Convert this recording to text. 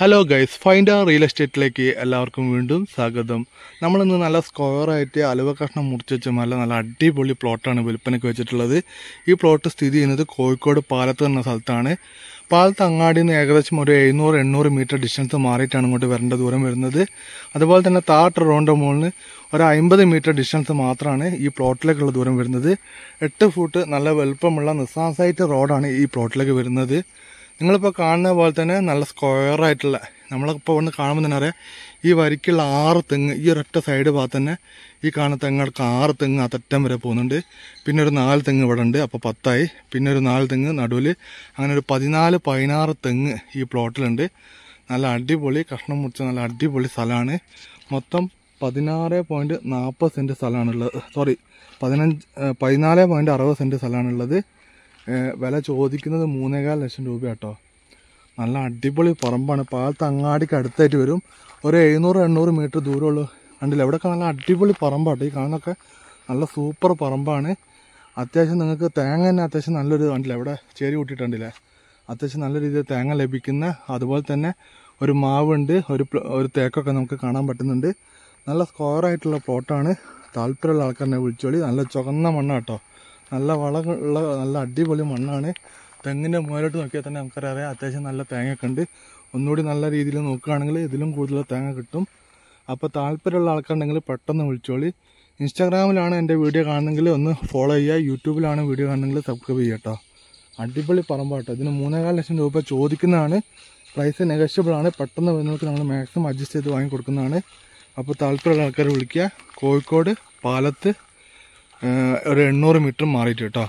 Hello guys find a real എസ്റ്റേറ്റിലേക്ക് എല്ലാവർക്കും വീണ്ടും സ്വാഗതം. നമ്മളിന്ന് നല്ല സ്ക്വയറായിട്ട് അലുവ കഷ്ണം മുറിച്ച് വെച്ച നല്ല നല്ല അടിപൊളി പ്ലോട്ടാണ് വിൽപ്പനയ്ക്ക് വെച്ചിട്ടുള്ളത്. ഈ പ്ലോട്ട് സ്ഥിതി ചെയ്യുന്നത് കോഴിക്കോട് പാലത്ത് എന്ന സ്ഥലത്താണ്. പാലത്ത് അങ്ങാടിയിൽ നിന്ന് ഏകദേശം ഒരു എഴുന്നൂറ് എണ്ണൂറ് മീറ്റർ ഡിസ്റ്റൻസ് മാറിയിട്ടാണ് ഇങ്ങോട്ട് വരേണ്ട ദൂരം വരുന്നത്. അതുപോലെ തന്നെ താട്ട് റോണ്ട മുകളിൽ ഒരു അമ്പത് മീറ്റർ ഡിസ്റ്റൻസ് മാത്രമാണ് ഈ പ്ലോട്ടിലേക്കുള്ള ദൂരം വരുന്നത്. എട്ട് ഫുട്ട് നല്ല വലുപ്പമുള്ള നിസ്സാസായിട്ട് റോഡാണ് ഈ പ്ലോട്ടിലേക്ക് വരുന്നത്. നിങ്ങളിപ്പോൾ കാണുന്ന പോലെ തന്നെ നല്ല സ്ക്വയർ ആയിട്ടുള്ള നമ്മളിപ്പോൾ ഒന്ന് കാണുമ്പോൾ തന്നെ അറിയാം ഈ വരിക്കുള്ള ആറ് തെങ്ങ് ഈ ഒരൊറ്റ സൈഡ് ഭാഗത്ത് തന്നെ ഈ കാണുന്ന തെങ്ങൾക്ക് ആറ് തെങ്ങ് അതറ്റം വരെ പോകുന്നുണ്ട്. പിന്നെ ഒരു നാല് തെങ്ങ് ഇവിടെ ഉണ്ട് അപ്പോൾ പത്തായി. പിന്നെ ഒരു നാല് തെങ്ങ് നടുവിൽ അങ്ങനെ ഒരു പതിനാല് പതിനാറ് തെങ്ങ് ഈ പ്ലോട്ടിലുണ്ട് നല്ല അടിപൊളി കഷ്ണം മുറിച്ച നല്ല അടിപൊളി സ്ഥലമാണ്. മൊത്തം പതിനാറ് പോയിന്റ് നാൽപ്പത് സെന്റ് സ്ഥലമാണുള്ളത്. സോറി പതിനഞ്ച് പതിനാല് പോയിന്റ് അറുപത് സെന്റ് സ്ഥലമാണുള്ളത്. വില ചോദിക്കുന്നത് മൂന്നേകാൽ ലക്ഷം രൂപ കേട്ടോ. നല്ല അടിപൊളി പറമ്പാണ്. പാലത്ത് അങ്ങാടിക്ക് അടുത്തായിട്ട് വരും. ഒരു എഴുന്നൂറ് എണ്ണൂറ് മീറ്റർ ദൂരമുള്ളൂ കണ്ടില്ല? ഇവിടെയൊക്കെ നല്ല അടിപൊളി പറമ്പാട്ടോ. ഈ കാണുന്നൊക്കെ നല്ല സൂപ്പർ പറമ്പാണ്. അത്യാവശ്യം നിങ്ങൾക്ക് തേങ്ങ തന്നെ അത്യാവശ്യം നല്ലൊരു കണ്ടില്ല? ഇവിടെ ചേരി കൂട്ടിയിട്ടുണ്ടല്ലേ? അത്യാവശ്യം നല്ല രീതിയിൽ തേങ്ങ ലഭിക്കുന്ന അതുപോലെ തന്നെ ഒരു മാവുണ്ട് ഒരു ഒരു തേക്കൊക്കെ നമുക്ക് കാണാൻ പറ്റുന്നുണ്ട്. നല്ല സ്ക്വയർ ആയിട്ടുള്ള പ്ലോട്ടാണ് താല്പര്യമുള്ള ആൾക്കാരെ വിളിച്ചോളി. നല്ല ചുവന്ന മണ്ണാട്ടോ. നല്ല വളമുള്ള നല്ല അടിപൊളി മണ്ണാണ്. തെങ്ങിന്റെ മുകളിലോട്ട് നോക്കിയാൽ തന്നെ നമുക്കറിയാം അത്യാവശ്യം നല്ല തേങ്ങയൊക്കെ ഉണ്ട്. ഒന്നുകൂടി നല്ല രീതിയിൽ നോക്കുകയാണെങ്കിൽ ഇതിലും കൂടുതൽ തേങ്ങ കിട്ടും. അപ്പോൾ താല്പര്യമുള്ള ആൾക്കാരുണ്ടെങ്കിൽ പെട്ടെന്ന് വിളിച്ചോളി. ഇൻസ്റ്റാഗ്രാമിലാണ് എന്റെ വീഡിയോ കാണുന്നെങ്കിൽ ഒന്ന് ഫോളോ ചെയ്യുക. യൂട്യൂബിലാണ് വീഡിയോ കാണുന്നെങ്കിൽ സബ്സ്ക്രൈബ് ചെയ്യുക കേട്ടോ. അടിപൊളി പറമ്പാട്ടോ ഇതിന് മൂന്നേകാൽ ലക്ഷം രൂപ ചോദിക്കുന്നതാണ്. പ്രൈസ് നെഗഷ്യബിൾ ആണ്. പെട്ടെന്ന് വരുന്നവർക്ക് നമ്മൾ മാക്സിമം അഡ്ജസ്റ്റ് ചെയ്ത് വാങ്ങി കൊടുക്കുന്നതാണ് അപ്പോൾ താല്പര്യമുള്ള ആൾക്കാർ വിളിക്കുക. കോഴിക്കോട് പാലത്ത് ഒരു എണ്ണൂറ് മീറ്റർ മാറിയിട്ട് കേട്ടോ.